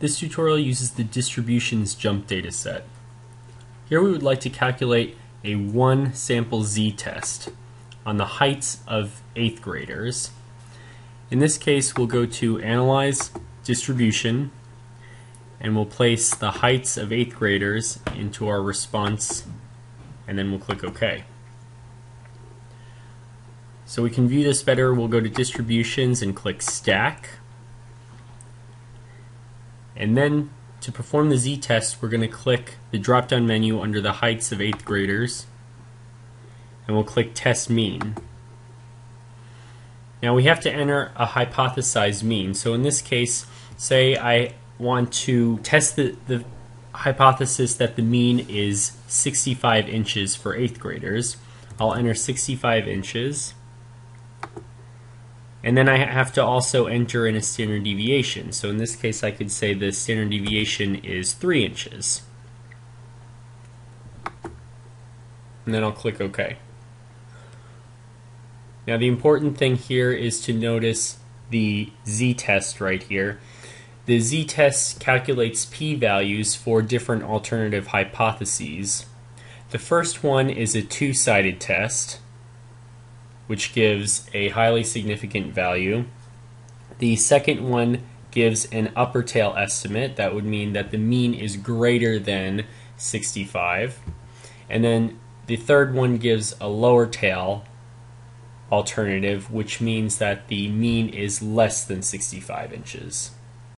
This tutorial uses the distributions JMP dataset. Here we would like to calculate a one sample z-test on the heights of 8th graders. In this case we'll go to Analyze, Distribution, and we'll place the heights of 8th graders into our response and then we'll click OK. So we can view this better, we'll go to Distributions and click Stack. And then to perform the z-test, we're going to click the drop-down menu under the heights of 8th graders, and we'll click Test Mean. Now we have to enter a hypothesized mean. So in this case, say I want to test the, the hypothesis that the mean is 65 inches for 8th graders. I'll enter 65 inches. And then I have to also enter in a standard deviation. So in this case, I could say the standard deviation is 3 inches. And then I'll click OK. Now the important thing here is to notice the z-test right here. The z-test calculates p-values for different alternative hypotheses. The first one is a two-sided test which gives a highly significant value. The second one gives an upper tail estimate. That would mean that the mean is greater than 65. And then the third one gives a lower tail alternative, which means that the mean is less than 65 inches.